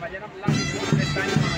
Mañana